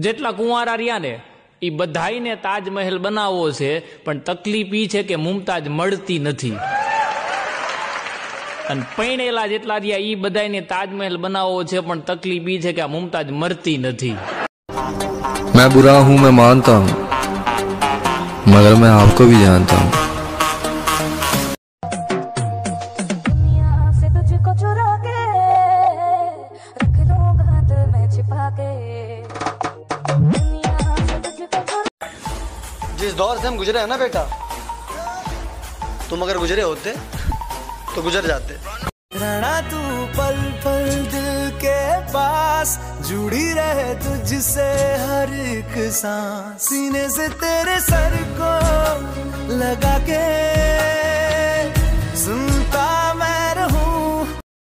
જેટલા કુંવારા રહ્યા ને એ બધાઈને તાજમહેલ બનાવવો છે પણ તકલીફ ઈ છે કે મુમતાજ મળતી નથી અને પૈણેલા જેટલા રહ્યા ઈ બધાને તાજમહેલ બનાવવો છે પણ તકલીફ ઈ છે કે આ મુમતાજ મરતી નથી मैं बुरा हूँ मैं मानता हूँ मगर मैं आपको भी जानता हूँ दुनिया से तुझको चुरा के रख लूंगा दिल में छिपा के जिस दौर से हम गुजरे हैं ना बेटा, तुम अगर गुजरे होते तो गुजर जाते। रणा तू पल पल दिल के पास, जुड़ी रहे तुझसे हर एक सांस। सीने से तेरे सर को